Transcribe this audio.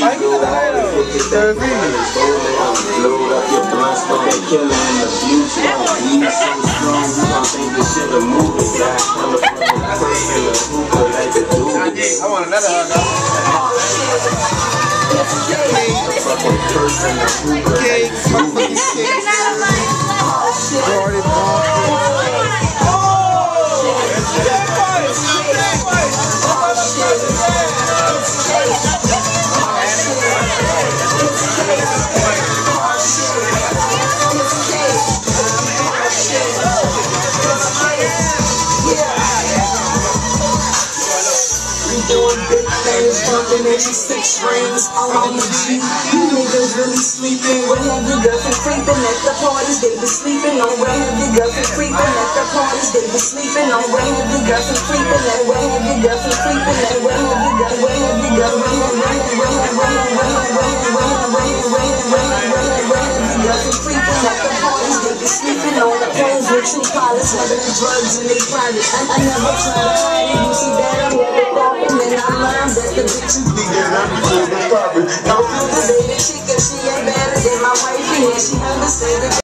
Why you got the light on? Load up your blunt, start killing the future. We so strong, you don't think this shit a movie. Got hella fucking person, a hooper like a dude. I want another hug. Fucking person, a hooper like a dude. You're not alone. Jordan Ball. Oh! That boy! That boy! Doing big things, bumping 86 rings on the G. You niggas really sleeping. Where have your girlfriend creeping at the parties? They be sleeping on. Where have your girlfriend creeping at the parties? They be sleeping on. Where have your girlfriend creeping at? Where have your girlfriend creeping at? Where have your girl? Where have your girl? Where have where have where have where have where have where have where have where have where have where have where have where have your girlfriend creeping at the parties? They be sleeping on the planes with true pilots, having drugs in they private. I, never try I'm the problem. Don't feel the baby chicken, she ain't better than my wife, and she understands.